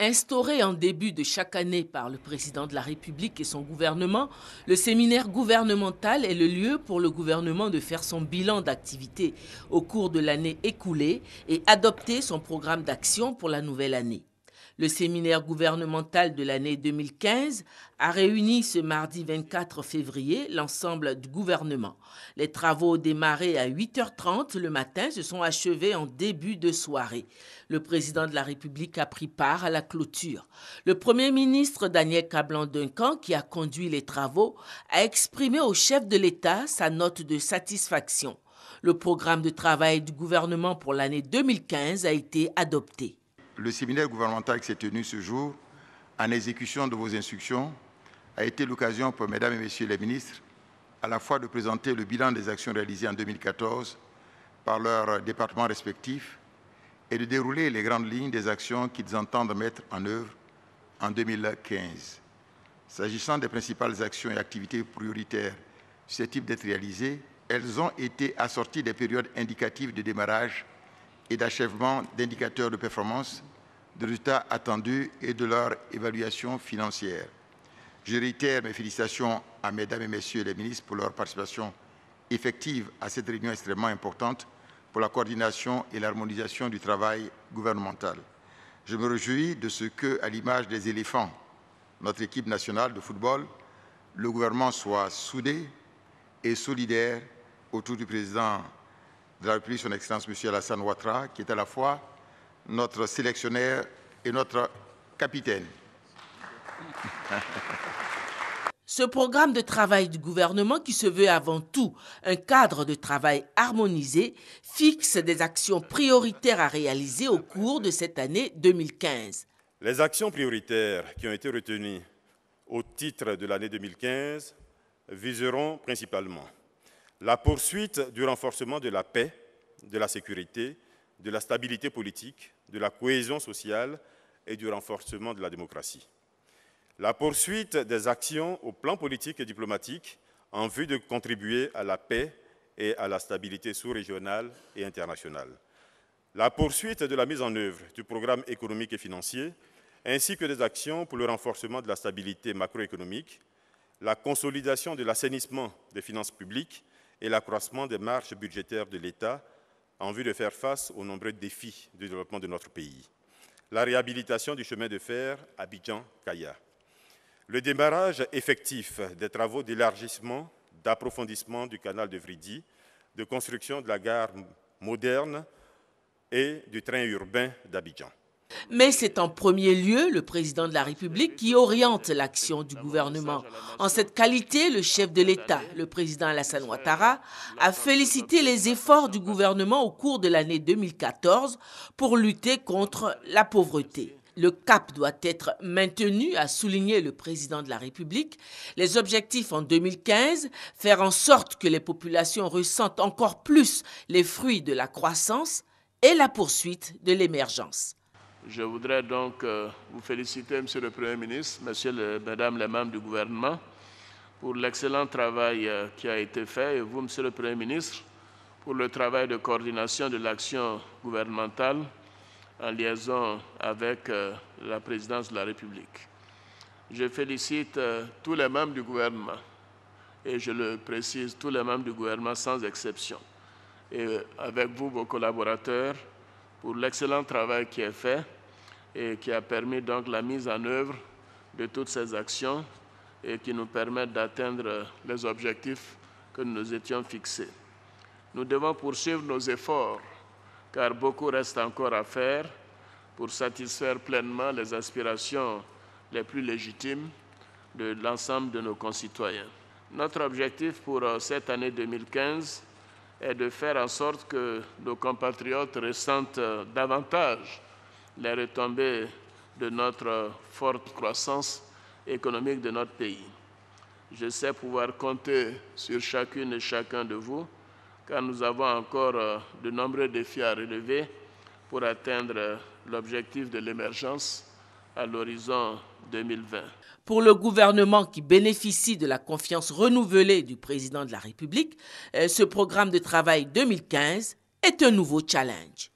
Instauré en début de chaque année par le président de la République et son gouvernement, le séminaire gouvernemental est le lieu pour le gouvernement de faire son bilan d'activité au cours de l'année écoulée et adopter son programme d'action pour la nouvelle année. Le séminaire gouvernemental de l'année 2015 a réuni ce mardi 24 février l'ensemble du gouvernement. Les travaux démarrés à 8h30 le matin se sont achevés en début de soirée. Le président de la République a pris part à la clôture. Le premier ministre Daniel Cablan-Duncan, qui a conduit les travaux, a exprimé au chef de l'État sa note de satisfaction. Le programme de travail du gouvernement pour l'année 2015 a été adopté le séminaire gouvernemental qui s'est tenu ce jour, en exécution de vos instructions, a été l'occasion pour Mesdames et Messieurs les ministres à la fois de présenter le bilan des actions réalisées en 2014 par leurs départements respectifs et de dérouler les grandes lignes des actions qu'ils entendent mettre en œuvre en 2015. S'agissant des principales actions et activités prioritaires susceptibles d'être réalisées, elles ont été assorties des périodes indicatives de démarrage et d'achèvement d'indicateurs de performance, de résultats attendus et de leur évaluation financière. Je réitère mes félicitations à Mesdames et Messieurs les ministres pour leur participation effective à cette réunion extrêmement importante pour la coordination et l'harmonisation du travail gouvernemental. Je me réjouis de ce que, à l'image des éléphants, notre équipe nationale de football, le gouvernement soit soudé et solidaire autour du président de la République, son Excellence M. Alassane Ouattara, qui est à la fois notre sélectionnaire et notre capitaine. Ce programme de travail du gouvernement, qui se veut avant tout un cadre de travail harmonisé, fixe des actions prioritaires à réaliser au cours de cette année 2015. Les actions prioritaires qui ont été retenues au titre de l'année 2015 viseront principalement la poursuite du renforcement de la paix, de la sécurité, de la stabilité politique, de la cohésion sociale et du renforcement de la démocratie. La poursuite des actions au plan politique et diplomatique en vue de contribuer à la paix et à la stabilité sous-régionale et internationale. La poursuite de la mise en œuvre du programme économique et financier, ainsi que des actions pour le renforcement de la stabilité macroéconomique, la consolidation de l'assainissement des finances publiques et l'accroissement des marges budgétaires de l'État en vue de faire face aux nombreux défis du développement de notre pays. La réhabilitation du chemin de fer Abidjan-Kaya. Le démarrage effectif des travaux d'élargissement, d'approfondissement du canal de Vridi, de construction de la gare moderne et du train urbain d'Abidjan. Mais c'est en premier lieu le président de la République qui oriente l'action du gouvernement. En cette qualité, le chef de l'État, le président Alassane Ouattara, a félicité les efforts du gouvernement au cours de l'année 2014 pour lutter contre la pauvreté. Le cap doit être maintenu, a souligné le président de la République. Les objectifs en 2015, faire en sorte que les populations ressentent encore plus les fruits de la croissance et la poursuite de l'émergence. Je voudrais donc euh, vous féliciter, Monsieur le Premier ministre, Monsieur le, Mesdames les membres du gouvernement, pour l'excellent travail euh, qui a été fait, et vous, Monsieur le Premier ministre, pour le travail de coordination de l'action gouvernementale en liaison avec euh, la présidence de la République. Je félicite tous les membres du gouvernement, et je le précise, tous les membres du gouvernement sans exception, et avec vous, vos collaborateurs, pour l'excellent travail qui est fait et qui a permis donc la mise en œuvre de toutes ces actions et qui nous permettent d'atteindre les objectifs que nous étions fixés. Nous devons poursuivre nos efforts car beaucoup reste encore à faire pour satisfaire pleinement les aspirations les plus légitimes de l'ensemble de nos concitoyens. Notre objectif pour euh, cette année 2015 est de faire en sorte que nos compatriotes ressentent euh, davantage les retombées de notre forte croissance économique de notre pays. Je sais pouvoir compter sur chacune et chacun de vous, car nous avons encore euh, de nombreux défis à relever pour atteindre l'objectif de l'émergence à l'horizon 2020. Pour le gouvernement qui bénéficie de la confiance renouvelée du président de la République, euh, ce programme de travail 2015 est un nouveau challenge.